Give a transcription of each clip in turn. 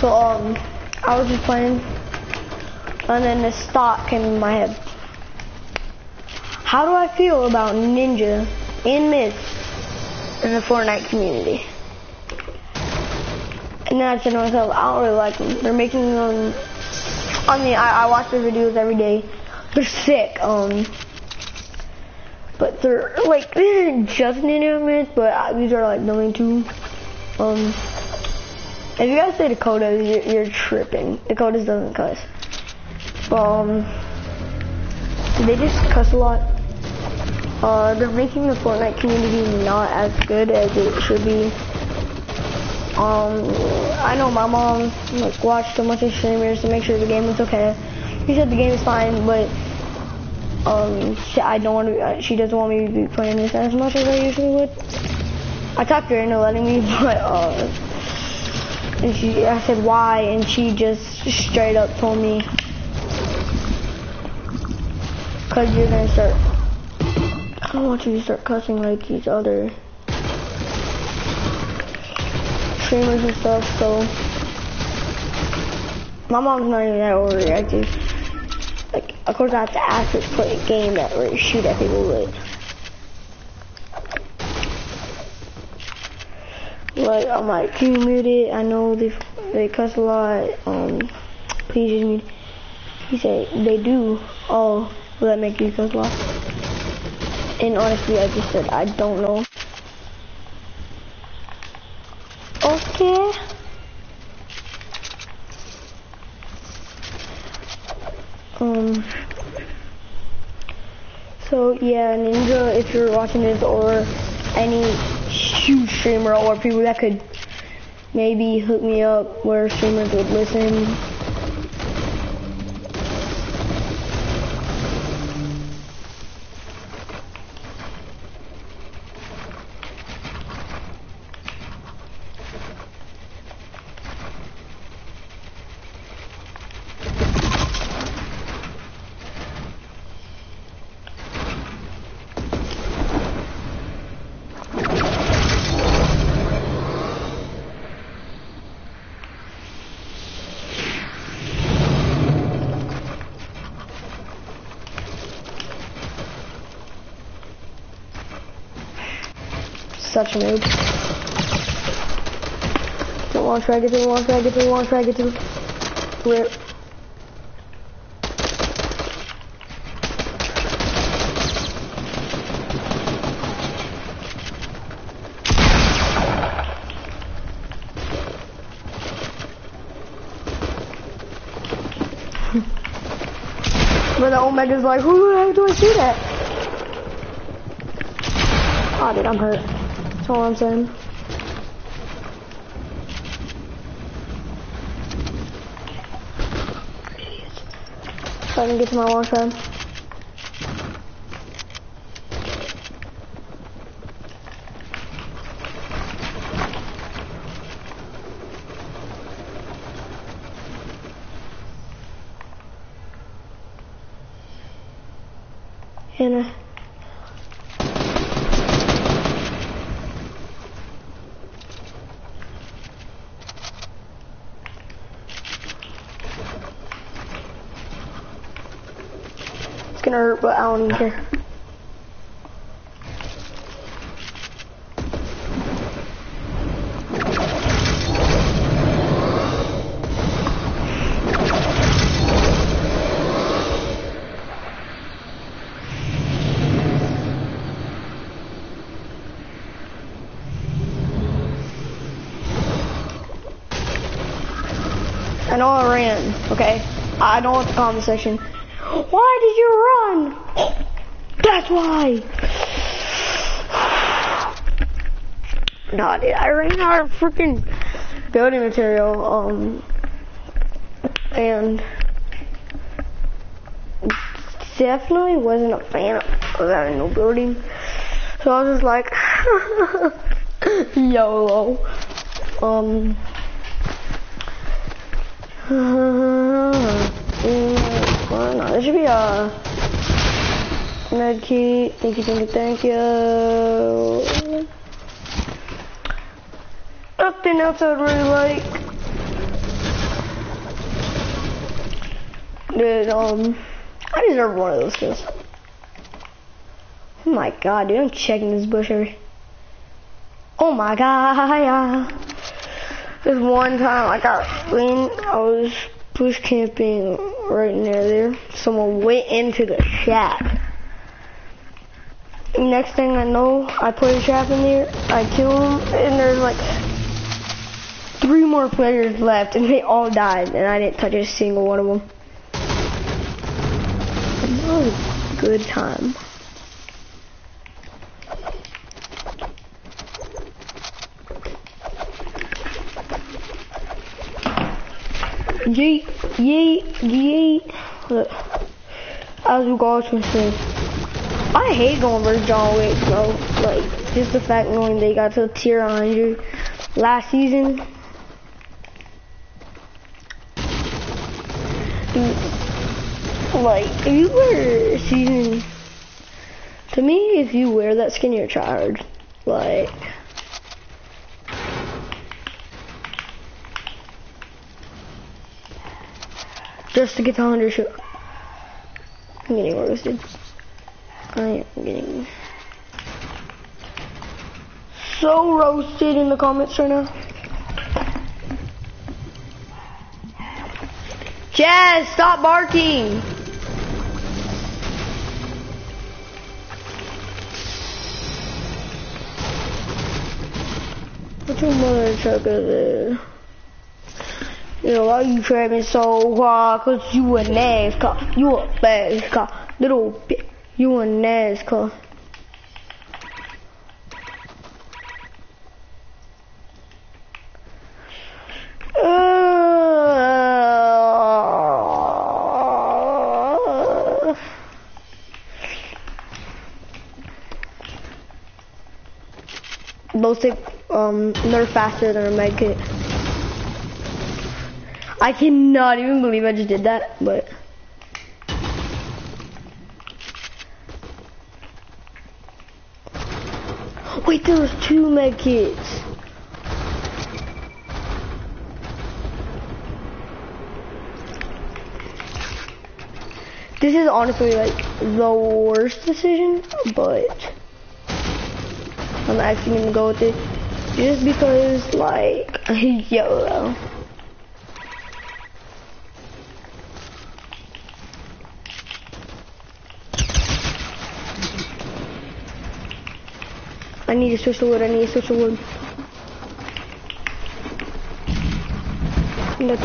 So um, I was just playing, and then this thought came in my head. How do I feel about Ninja and Myth in the Fortnite community? And then I said to myself, I don't really like them. They're making them. I mean, I, I watch their videos every day. They're sick. Um, but they're like just Ninja and Myth, but these are like the main two. Um, if you guys say Dakotaz, you're, you're tripping. Dakotaz doesn't cuss. Um, they just cuss a lot. Uh, they're making the Fortnite community not as good as it should be. Um, I know my mom like watched a bunch of streamers to make sure the game was okay. She said the game is fine, but um, she, I don't want to. She doesn't want me to be playing this as much as I usually would. I talked her into letting me, but uh, and she, I said why, and she just straight up told me, cause you're gonna start. I want you to start cussing like these other streamers and stuff. So my mom's not even that overreactive. Like, of course I have to ask her to play a game that or shoot at people with. Like, I'm like, can you mute it? I know they they cuss a lot. Um, please just mute. He said they do. Oh, will that make you cuss a lot? And honestly, I just said I don't know. Okay. Um. So yeah, Ninja, if you're watching this, or any huge streamer, or people that could maybe hook me up where streamers would listen. Such a noob. Don't want to try to get through, want to try to get through, want to try to get through. Rip. But the Omega's like, who the heck do I shoot at? Oh, dude, I'm hurt. All I'm saying. So I can get to my launch pad. Hannah. It's gonna hurt, but I I know I ran, okay? I know the comment section. Why did you run? That's why. Nah, dude, I ran out of freaking building material, um, and definitely wasn't a fan of having no building. So I was just like, YOLO. Um, no, there should be a med. Thank you, thank you, thank you. Nothing else I'd really like. Dude, um, I deserve one of those kills. Oh my god, dude, I'm checking this bush every... Oh my god, This one time I got when I was bush camping right near there. Someone went into the shack. Next thing I know, I put a trap in there, I kill him, and there's like three more players left, and they all died, and I didn't touch a single one of them. That was a good time. Yeet, yeet, yeet. Look, as guys can see, I hate going versus John Wick, bro. Like, just the fact knowing they got to tier 100 last season. Like, if you wear season, to me, if you wear that skin, you're tired. Like, just to get to 100 shoot. I'm getting roasted. Oh, I am getting so roasted in the comments right now. Jazz, stop barking. What's your mother trucker there? You know, why you trapping so hard? Cause you a NASCAR. You a NASCAR. Little bit. You a NASCAR. Those take um they're faster than a med kit. I cannot even believe I just did that, but There was two med kits. This is honestly like the worst decision, but I'm actually gonna go with it just because like YOLO. I need to switch wood, I need to switch wood. Let's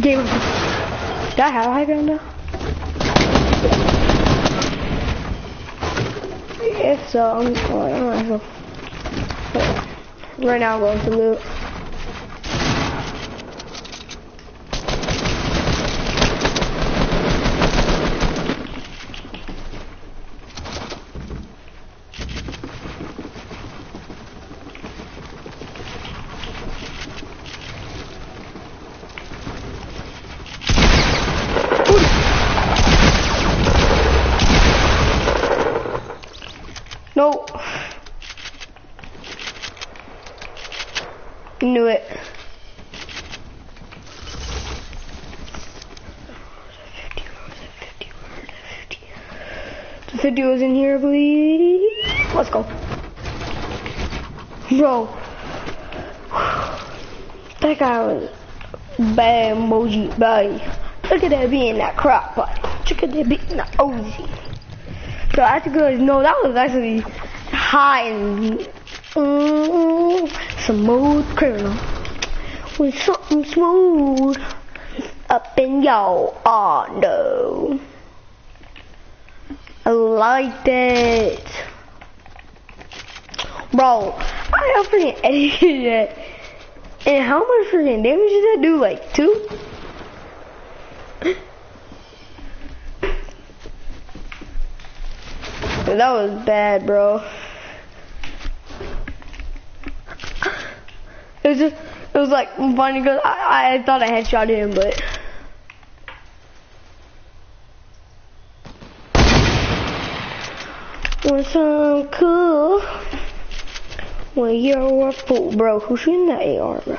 Game. Did I have high ground now? If so, I'm, well, I don't. Right now going to loot. No. Knew it. 50 in here, please. Let's go. Bro. That guy was bad buddy. Look at that being that crop pot. Look at that being that OZ. So think guys know that was actually high and mm, smooth criminal with something smooth up in your oh no. I like it. Bro, I freaking edited that. And how much freaking damage did that do? Like two? That was bad, bro. It was just, it was like funny because I, I thought I headshot him, but. Want some cool? Well, you're a fool, bro. Who's shooting that AR, bro?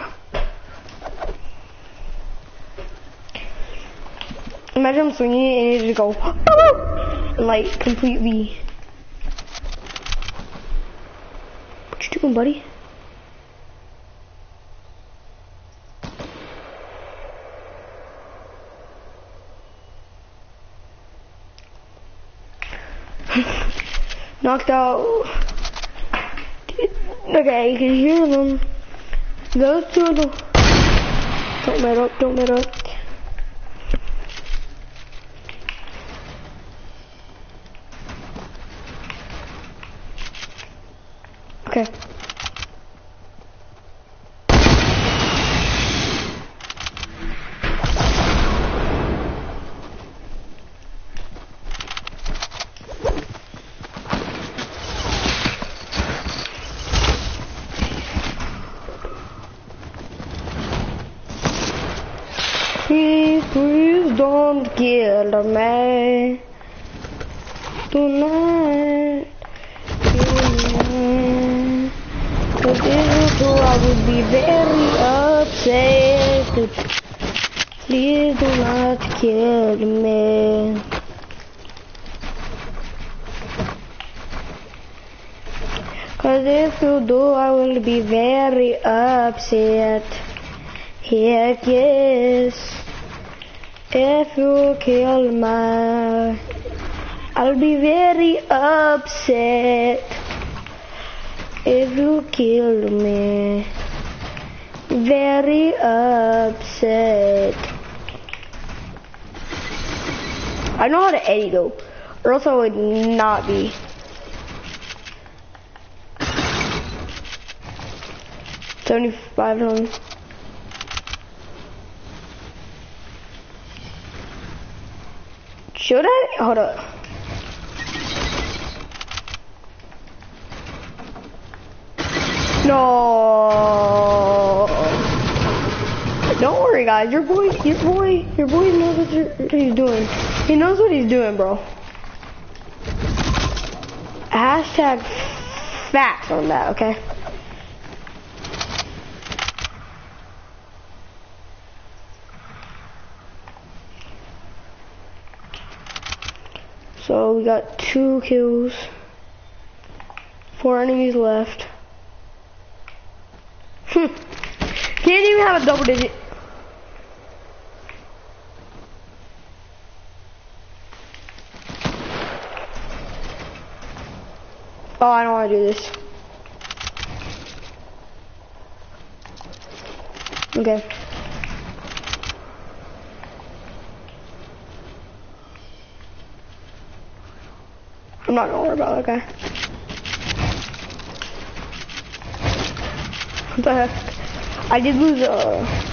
Imagine I'm swinging it and it just go, and like completely. What you doing, buddy? Knocked out. Okay, you can hear them. Those two. Don't let up, don't let up. Okay. Please, please don't kill me tonight. Tonight. If you do, I would be very upset. Please do not kill me. Cause if you do, I will be very upset. Heck yes. If you kill my, I'll be very upset. If you kill me, very upset. I know how to edit though, or else I would not be. Seventy-five. Should I? Hold up. No. Don't worry, guys. Your boy, your boy, your boy knows what he's doing. He knows what he's doing, bro. Hashtag facts on that, okay? So we got two kills, four enemies left. Hmm. Can't even have a double digit. Oh, I don't want to do this. Okay. I'm not gonna worry about that guy. What the heck? I did lose uh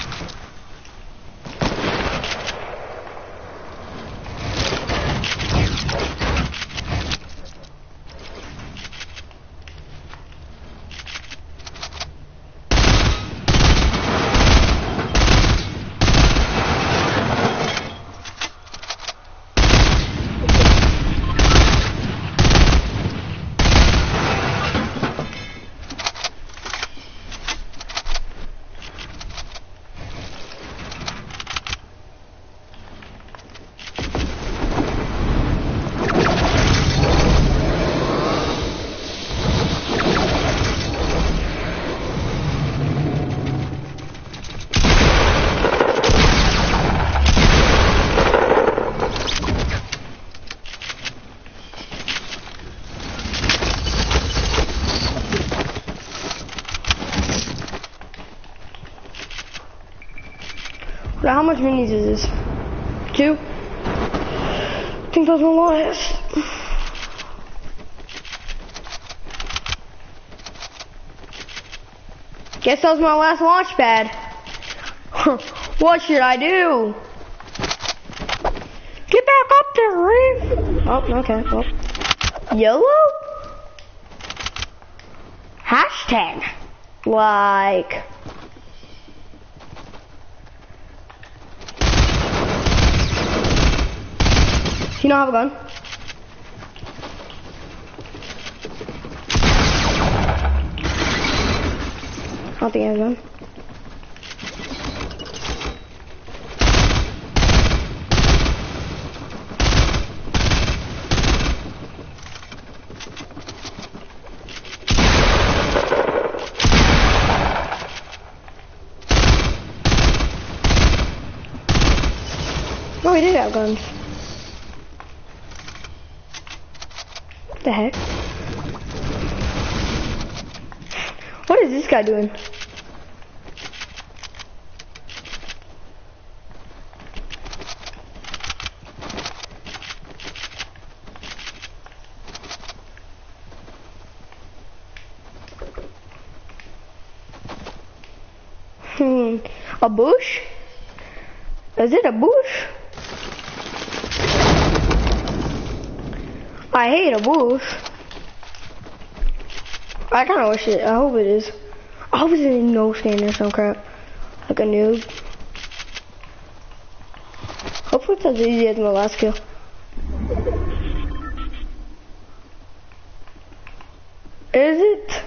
much minis is this? Two? I think those were last. Guess that was my last launch pad. what should I do? Get back up there, Reeve. Oh, okay. Well. YOLO? Hashtag. Like. can have one. I'll be one. Oh, we did have guns. The heck? What is this guy doing? Hmm, a bush? Is it a bush? I hate a bush. I kind of wish it. I hope it is. I hope it's in no skin or some crap. Like a noob. Hopefully it's as easy as my last kill. Is it?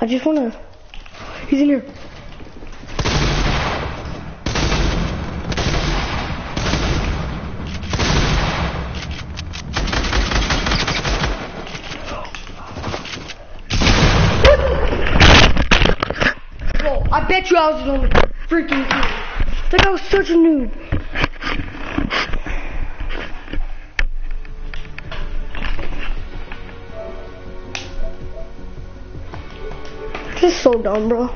I just wanna. He's in here. I bet you I was on the freaking team. Like I was such a noob. So dumb, bro.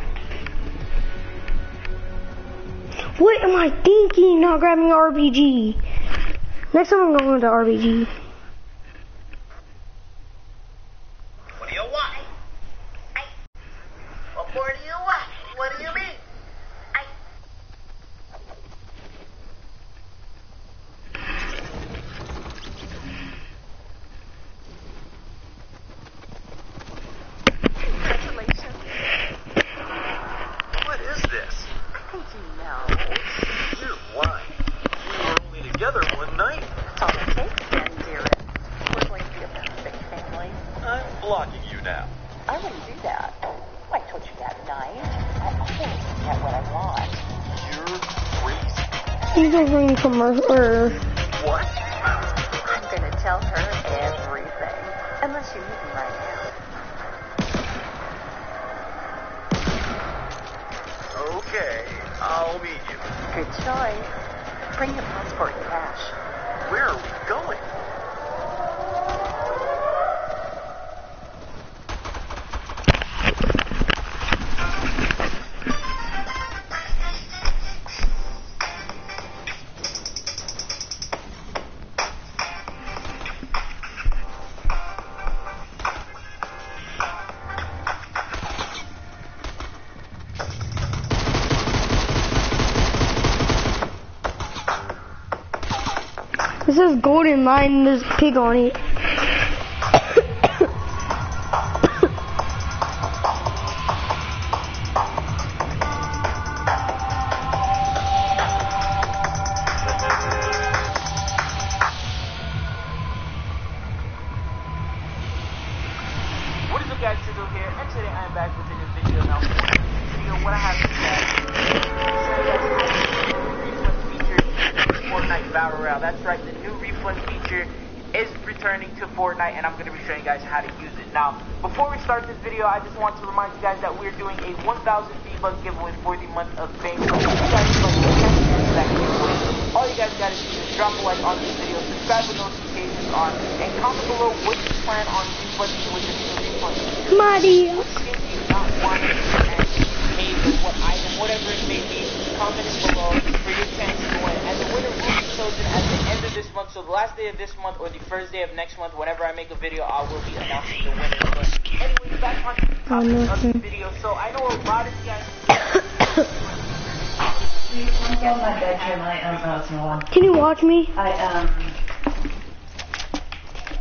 What am I thinking? Not grabbing RPG. Next time I'm going to RPG. What do you want? I, what more do you want? What do you mean? I, Congratulations. What is this? I think you know. Dear, why? We were only together one night. It's all it takes then, dearest. We're going to be a perfect family. I'm blocking you now. I wouldn't do that. I told you that night. I always get what I want. You're crazy. He's a ring This is golden mine. There's a pig on it. What is up guys, Sizzle here, and today I am back with a video. Now, video, what I have for you Fortnite Battle Royale. That's right, the new refund feature is returning to Fortnite, and I'm going to be showing you guys how to use it. Now, before we start this video, I just want to remind you guys that we're doing a 1,000 V-Bucks giveaway for the month of May. So if you guys would like to that giveaway, all you guys got to do is drop a like on this video, subscribe with notifications on, and comment below what you plan on refunding with the new refund. Mario. What skin do you not want to and maybe what item, whatever it may be, comment below for your chance to win. And the winner will be chosen at the end of this month, so the last day of this month or the first day of next month, whenever I make a video, I will be announcing the winner. But anyways, back on the topic of the video. So I know a lot of you guys. Can you watch me? I um.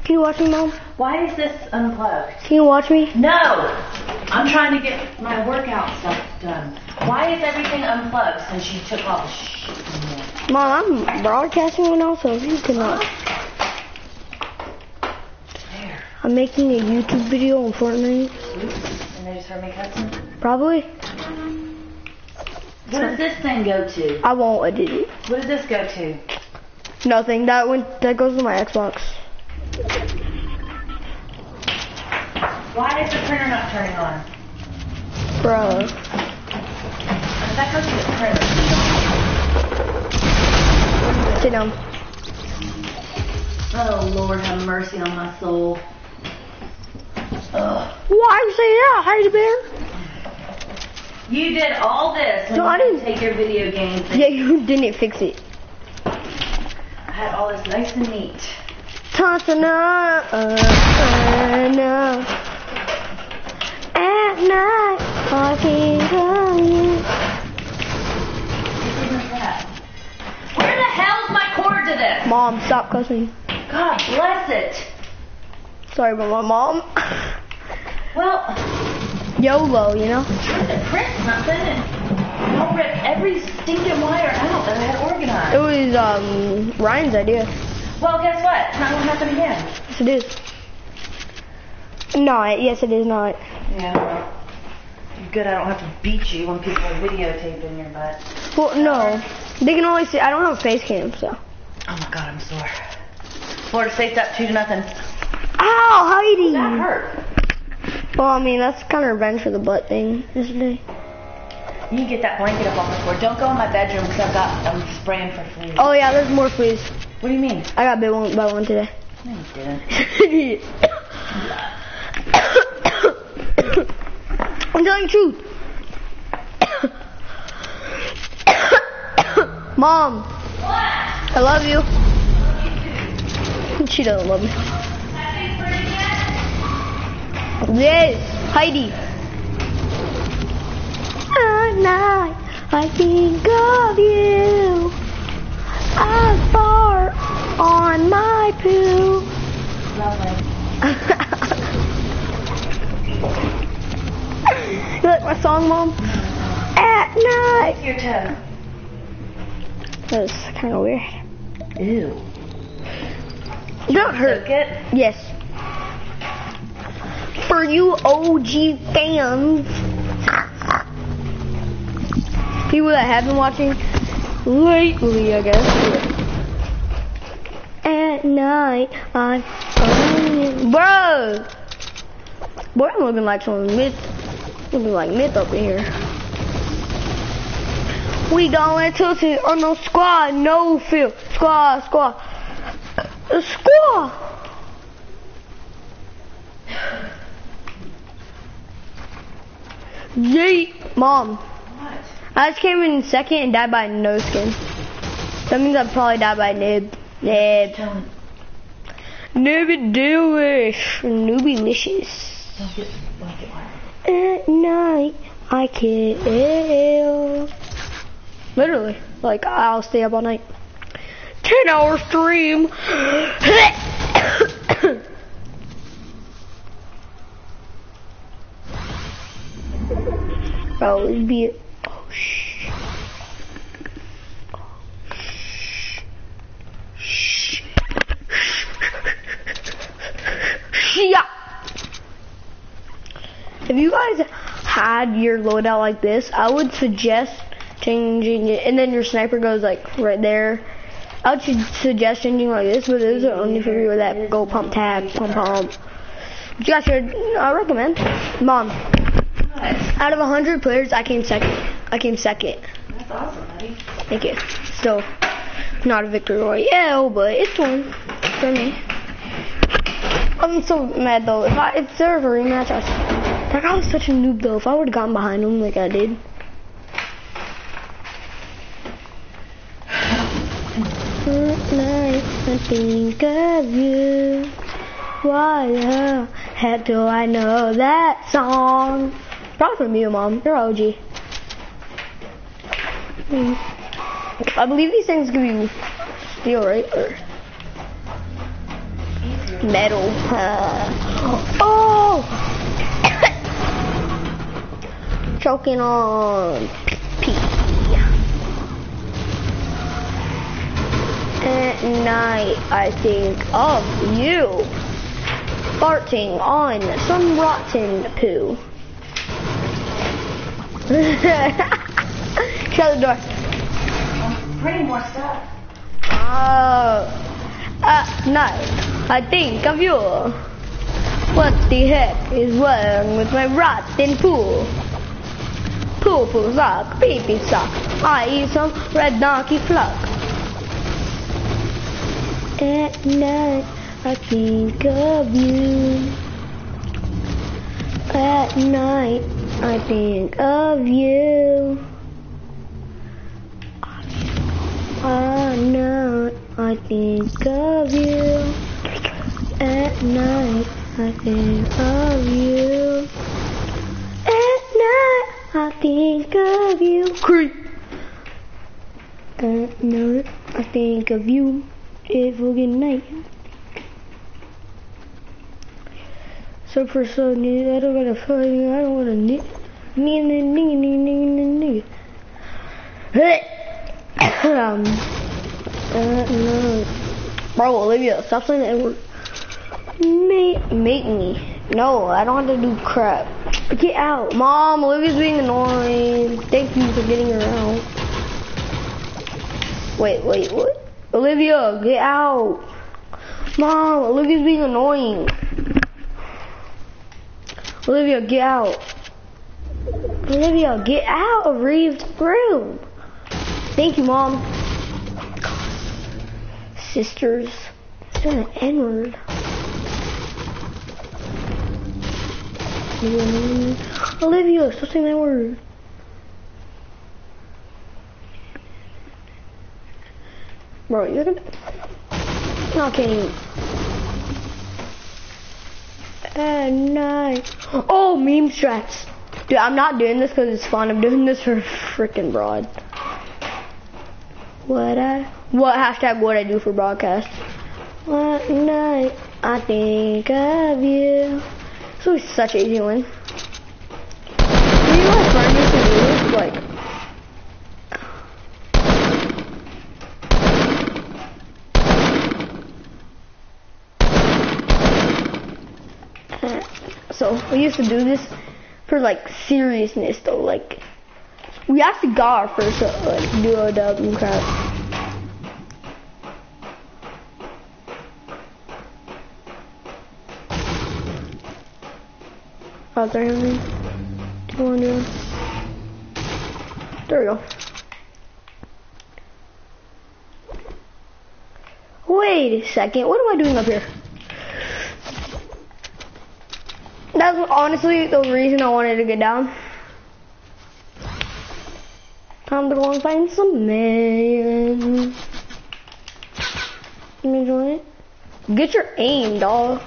Can you watch me, mom? Why is this unplugged? Can you watch me? No! I'm trying to get my workout stuff done. Why is everything unplugged since you took all the shit? Mom, I'm broadcasting one also. You cannot. Uh, there. I'm making a YouTube video on Fortnite. And they just heard me cussing. Probably. What does this thing go to? I won't edit it. What does this go to? Nothing. That went. That goes to my Xbox. Why is the printer not turning on? Bro. That goes to the printer. Sit down. Oh Lord, have mercy on my soul. Ugh. Why you say that, Heidi Bear? You did all this and No, you I didn't take your video games. Yeah, you didn't fix it. I had all this nice and neat. Tossana, uh, uh, no. At night, I can call you. What is that? Where the hell's my cord to this? Mom, stop cussing. God bless it. Sorry about my mom. Well, YOLO, you know? I to print something and I'll rip every stinking wire out that I had organized. It was um Ryan's idea. Well, guess what? It's not gonna happen again. Yes, it is. Not. Yes, it is not. Yeah, good I don't have to beat you when people are videotaping your butt. Well, no. They can only see. I don't have a face cam, so. Oh my god, I'm sore. Florida State's up two to nothing. Ow, Heidi! That hurt. Well, I mean, that's kind of revenge for the butt thing yesterday. You can get that blanket up off the floor. Don't go in my bedroom because I've got um, I'm spraying for fleas. Oh yeah, there's more fleas. What do you mean? I got bit one by one today. No, you didn't. I'm telling the truth. Mom. I love you. She doesn't love me. Yes, Heidi. At night, I think of you. I fart on my poo. you like my song, Mom? At night. Your toe. That was kind of weird. Ew. Don't hurt. Soak it. Yes. For you OG fans, people that have been watching lately, I guess. At night, I find bro. Boy, I'm looking like some myth, looking like myth up in here. We going to see on no squad, no field, squad, squad, squad. Yeet, mom. I just came in second and died by no skin. That means I probably died by nib. Nib. Nibby delish. Blanket wire. At night, I kill. Literally. Like, I'll stay up all night. 10 hour stream. Bro, it'd be. Oh, shh. Shh. Yeah. If you guys had your loadout like this, I would suggest changing it, and then your sniper goes like right there. I would su- suggest changing like this, but those are only for people that go pump tab, pump pump. But you guys should, I recommend. Mom, out of 100 players, I came second. I came second. That's awesome, buddy. Thank you. So, not a victory royale, oh, but it's one for me. I'm so mad though. If I if there was a rematch, I that guy was such a noob though. If I would have gotten behind him like I did. At night, I think of you. Why the heck do I know that song? Probably from you, Mom. You're OG. Hmm. I believe these things can be steel, right? Or metal. Uh, oh! Choking on pee. At night I think of you. Farting on some rotten poo. Shut the door. Bring more stuff. Uh, at night, I think of you. What the heck is wrong with my rotten poo? Pee suck. I eat some red donkey fluck. At night, I think of you. At night, I think of you. At night, I think of you. At night, I think of you. At night, I think of you. Creep. At night, I think of you. Every night. So for so new, I don't wanna fucking, I don't wanna nigga, nigga, nigga, nigga, nigga, nigga. um, uh, no. Bro, Olivia, stop saying that word. Make, make me. No, I don't have to do crap. Get out. Mom, Olivia's being annoying. Thank you for getting her out. Wait, wait, what? Olivia, get out. Mom, Olivia's being annoying. Olivia, get out. Olivia, get out of Reeves' room. Thank you, Mom. Sisters. It's an N-word. Olivia, stop saying that word. Bro, you're gonna... No, I can't even... At night. Oh, meme strats. Dude, I'm not doing this because it's fun. I'm doing this for freaking broad. What I... What hashtag would I do for broadcast? What night I think of you. This was such an easy one. You know what fun used to do? Like... So we used to do this for like seriousness though. Like we actually got our first uh, like duo dub and crap. Oh, there I mean. On you. There we go. Wait a second. What am I doing up here? That's honestly the reason I wanted to get down. Time to go and find some man. Let me join it. Get your aim, dog.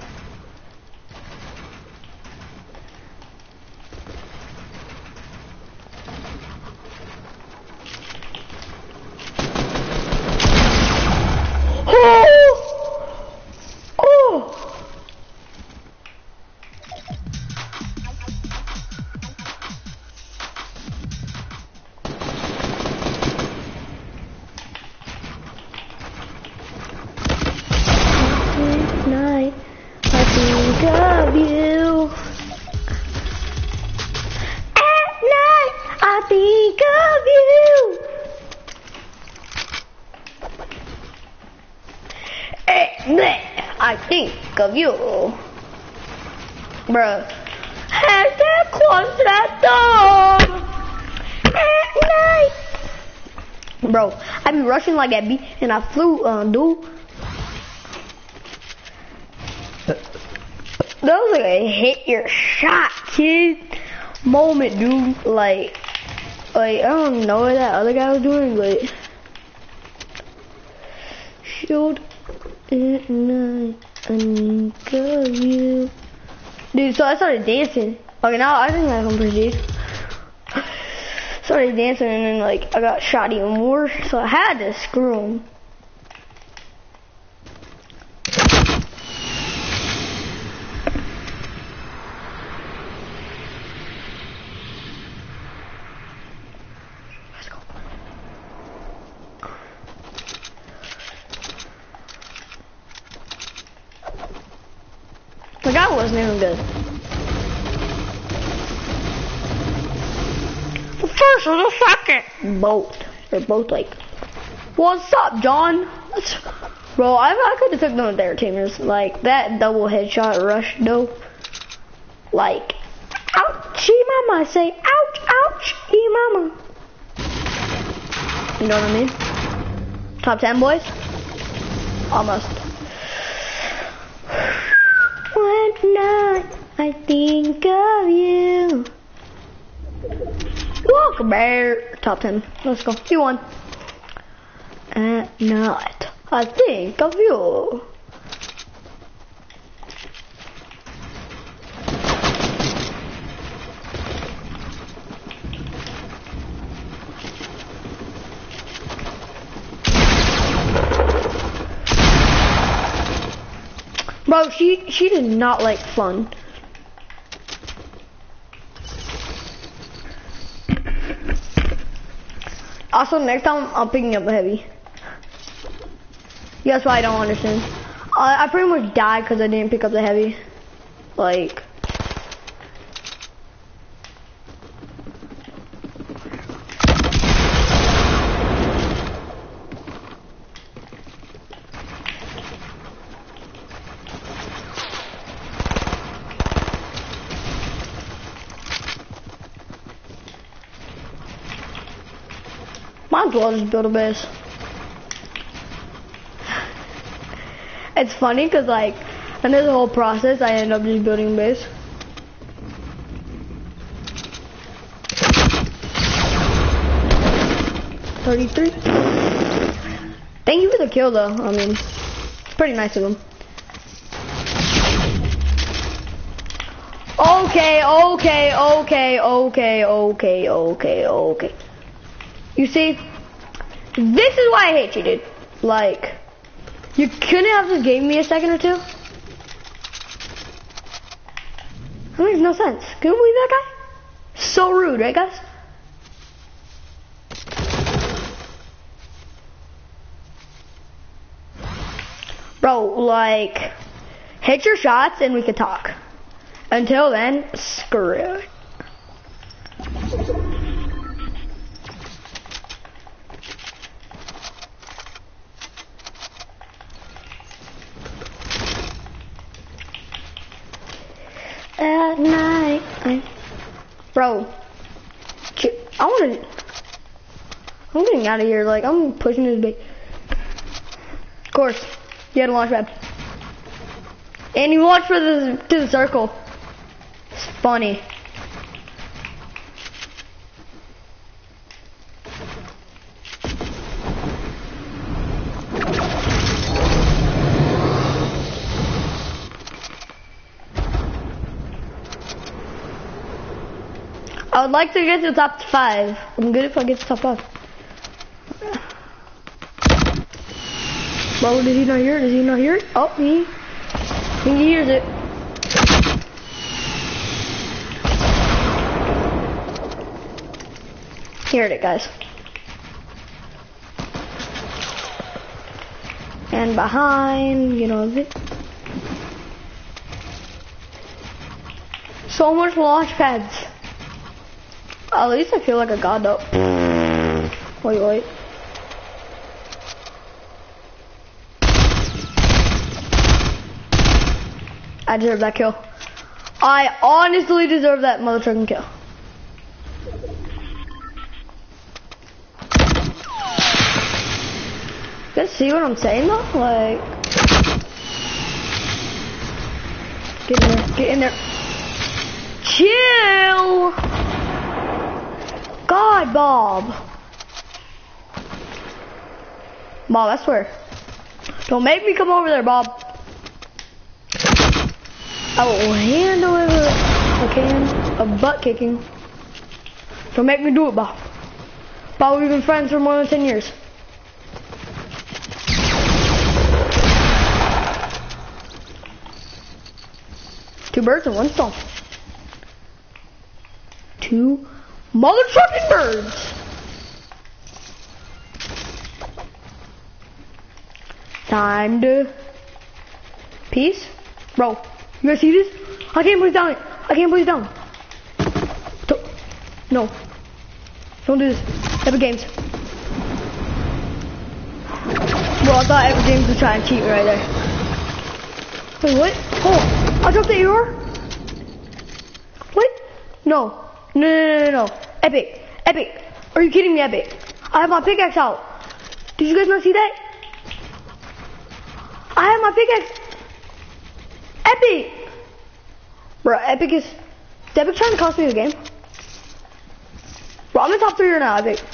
Of you. Bruh. Hashtag contrato. At night. Bro, I be rushing like that beat and I flew, uh, dude. That was like a hit your shot, kid. Moment, dude. Like, like I don't know what that other guy was doing, but started dancing. Okay, now I think I can produce. started dancing and then like I got shot even more, so I had to screw him. The guy wasn't even good. First or the second? Both. They're both like, what's up, John? Bro, I, I could have took them with their teamers. Like, that double headshot rush, though. Like, ouchie mama. Say, ouch, ouch, mama. You know what I mean? Top 10, boys? Almost. One night, I think of you. Bear. Top 10. Let's go. You won. At night, I think of you. Bro, she she did not like fun. Also, next time I'm picking up a heavy. That's why I don't understand. I, I pretty much died because I didn't pick up the heavy. Like. Might as just build a base. It's funny because like, under the whole process, I end up just building a base. Thirty-three. Thank you for the kill, though. I mean, it's pretty nice of him. Okay, okay, okay, okay, okay, okay, okay. You see, this is why I hate you, dude. Like, you couldn't have just gave me a second or two? That makes no sense. Can you believe that guy? So rude, right, guys? Bro, like, hit your shots and we could talk. Until then, screw it. At night, I... bro, I want to. I'm getting out of here. Like I'm pushing this big. Of course, you had a launch pad, and you launched for the to the circle. It's funny. I would like to get to top five. I'm good if I get to top five. Bro, did he not hear it? Does he not hear it? Oh, he, he hears it. Heard it, guys. And behind, you know, it. So much launch pads. At least I feel like a god though. Hmm. Wait, wait. I deserve that kill. I honestly deserve that mother trucking kill. You guys see what I'm saying though? Like, get in there, get in there. Chill! God, Bob. Bob, I swear. Don't make me come over there, Bob. I will handle it I can. A butt kicking. Don't make me do it, Bob. Bob, we've been friends for more than 10 years. Two birds and one stone. Two mother trucking birds. Time to peace, bro. You guys see this? I can't put it down. I can't put it down. No. Don't do this. Epic Games. Well, I thought Epic Games was trying to cheat me right there. Wait, what? Oh, I dropped the error? What? No. No, no, no, no, no. Epic. Epic. Are you kidding me, Epic? I have my pickaxe out. Did you guys not see that? I have my pickaxe. Epic. Bro, Epic is... Is Epic trying to cost me the game? Bro, I'm in top three right now, Epic. Baby,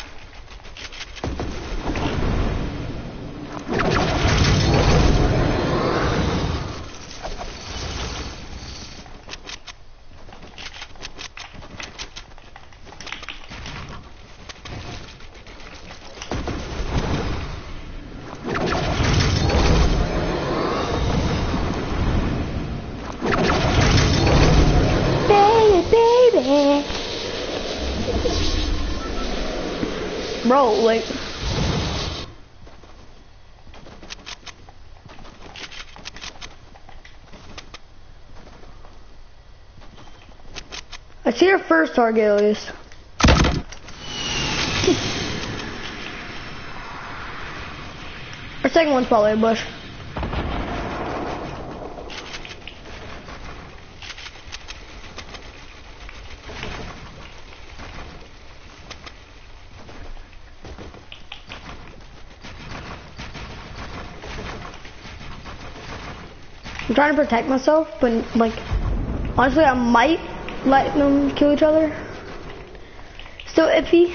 Bro, like. I see our first target least. Our second one's probably a bush. Trying to protect myself, but like, honestly, I might let them kill each other. Still iffy.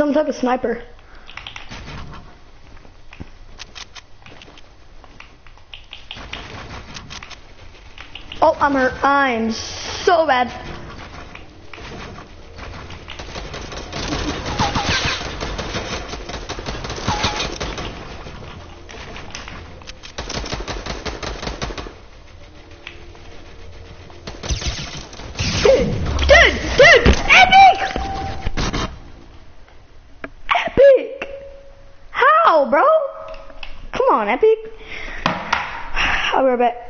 Some type of sniper. Oh, I'm hurt. I'm so bad. Dude, dude, dude, epic! Epic! How, bro? Come on, Epic. I'll be right back.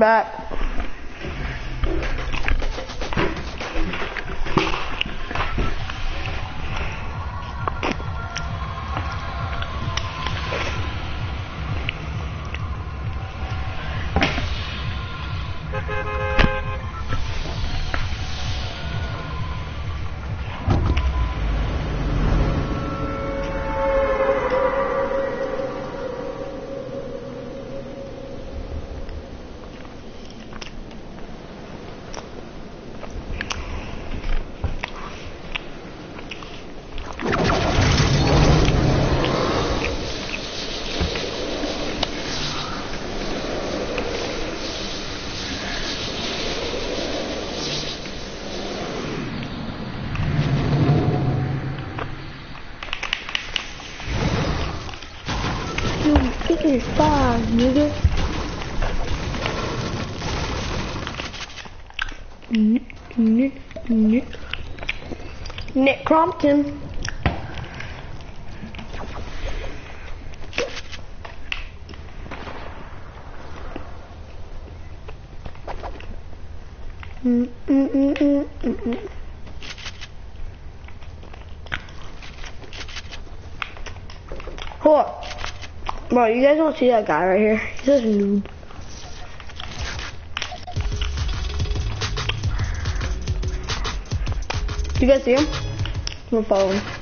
Back. Nigga. Nick, Nick, Nick. Nick Crompton mm, mm, mm, mm, mm. Hold up. Bro, you guys don't see that guy right here? He's a noob. Do you guys see him? I'm gonna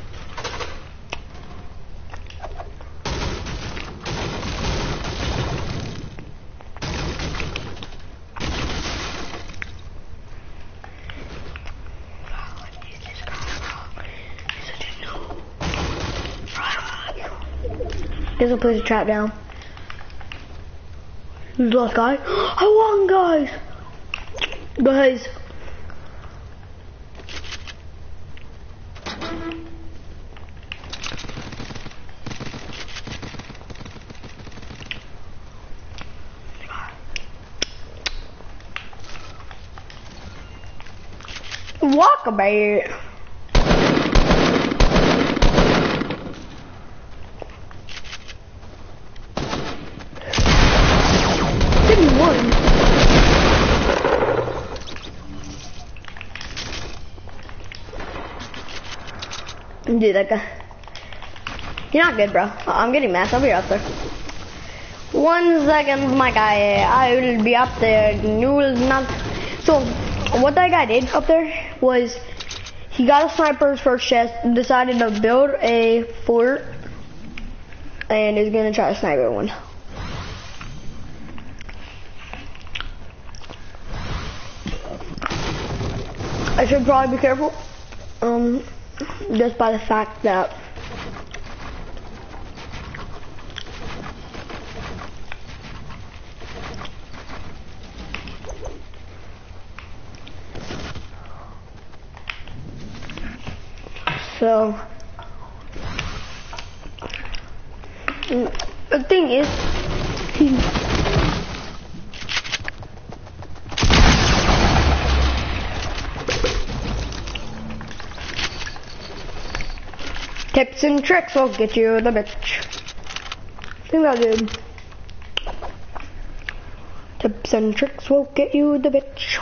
There's a trap down. Who's the last guy? I won, guys! Guys. Walkabout. Give me one. Dude, that guy. You're not good, bro. I'm getting mad. I'll be up there. One second, my guy. I will be up there. You will not. So, what that guy did up there was he got a sniper's first chest, decided to build a fort, and is gonna try to snipe everyone. I should probably be careful. Um, just by the fact that so Mm, the thing is Tips and tricks will get you the bitch. I think that did. Tips and tricks will get you the bitch.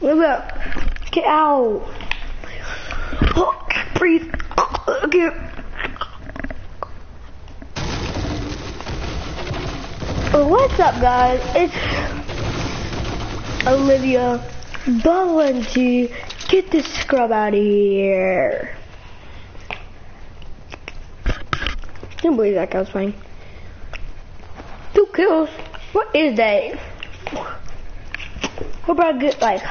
Look. Get out. Oh, breathe. Okay. What's up, guys? It's Olivia Valenti. Get this scrub out of here. Can't believe that guy was playing. Two kills? What is that? What about get like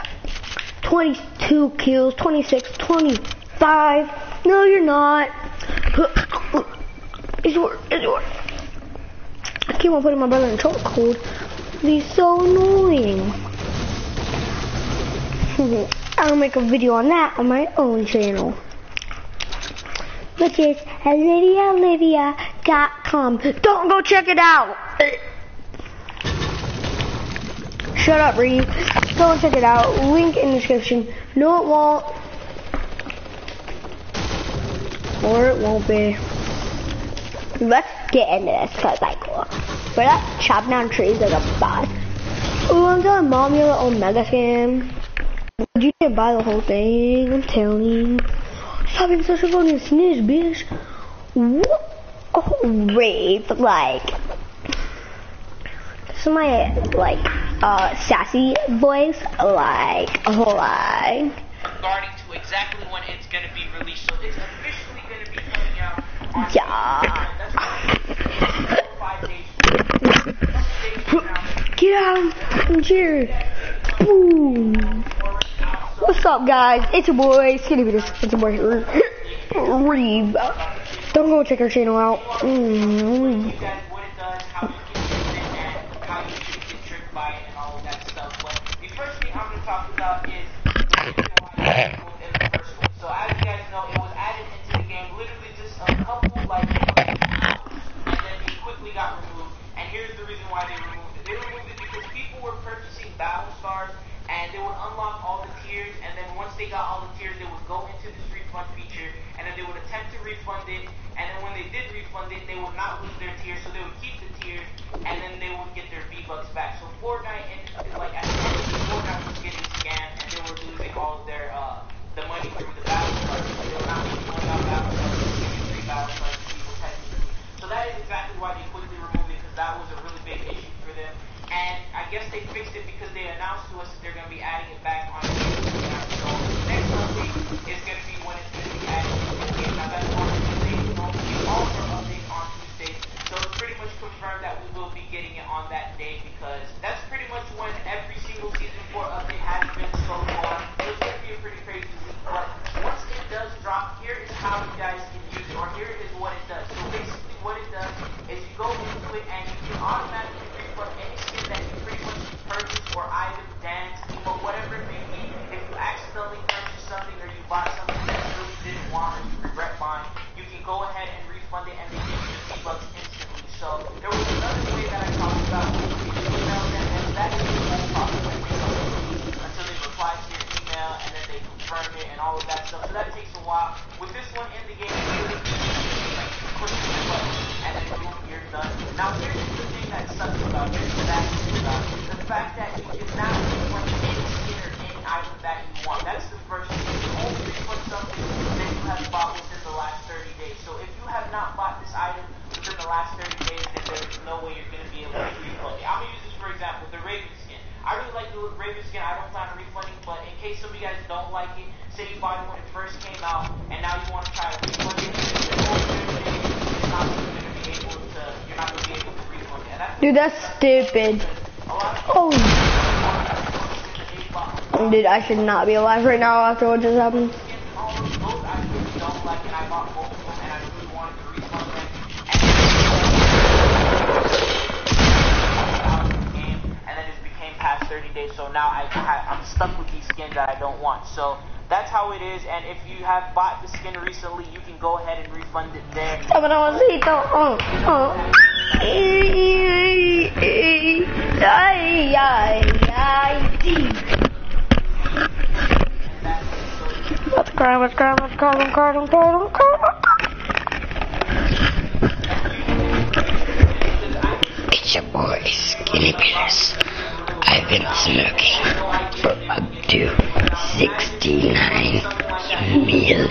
22 kills, 26, 25? No, you're not. It's work, it's work. I keep on putting my brother in chokehold. He's so annoying. I'll make a video on that on my own channel which is oliviaolivia.com. Don't go check it out. Shut up, Reed. Go and check it out. Link in the description. No, it won't. Or it won't be. Let's get into this because cool. We're not chopping down trees like a boss. Oh, I'm telling mom you're the Omega scam. You didn't buy the whole thing. I'm telling you. Stop being such a fucking snitch, bitch. What? Oh, wait, like. This is my, like, uh, sassy voice. Like, a whole lot. regarding to exactly when it's going to be released. So it's officially going to be coming out on Yeah. That's right. Four, five days. Couple days from now. Get out from here. Boom. What's up, guys? It's your boy, Skinny Peters. It's your boy, Reeve. Don't go check our channel out. Mm. you guys what it does, how you can use it, and how you should get tricked by it and all of that stuff. But the first thing I'm going to talk about is the reason why it was in the first one. So as you guys know, it was added into the game literally just a couple, like, and then it quickly got removed. And here's the reason why they removed it. They removed it because people were purchasing battle stars, and they would unlock all the tiers, and they got all the tiers, they would go into this refund feature, and then they would attempt to refund it, and then when they did refund it, they would not lose their tiers, so they would keep the tiers, and then they would get their V-Bucks back. So Fortnite, and, like, at the end, Fortnite was getting scammed, and they were losing all of their, uh, the money through the battle stars. They were not going out battle stars, they were free battle to people technically. So that is exactly why they quickly removed it, because that was a really big issue for them. And I guess they fixed it because they announced to us that they're going to be adding it back on update is it and all of that stuff. So that takes a while. With this one in the game, easy. Like, button and then boom, you're done. Now here's the thing that sucks about. Here's the about. Uh, the fact that you cannot refund any skin or any item that you want. That's the first thing. You only refund something that you have bought within the last 30 days. So if you have not bought this item within the last 30 days, then there's no way you're going to be able to it. I'm going to use this for example, the Raven skin. I really like the Raven skin. I don't plan on refunding, but in case some of you guys don't like it, say you bought it when it first came out, and now you want to try to refund it, then over 30 days, you're not going to be able to, you're not going to be able to refund it. That's Dude, that's stupid. a lot of Oh. people that they bought Dude, I should not be alive right now after what just happened. 30 days, so now I, I, I'm stuck with these skins that I don't want. So that's how it is, and if you have bought the skin recently, you can go ahead and refund it there. Sabroncito. Oh, oh. Ay, ay, ay. Let's cry, let's cry, let's cry, let's cry, let's cry, let's cry. It's your boy, Skinny Peters. I've been smoking for up to 69 million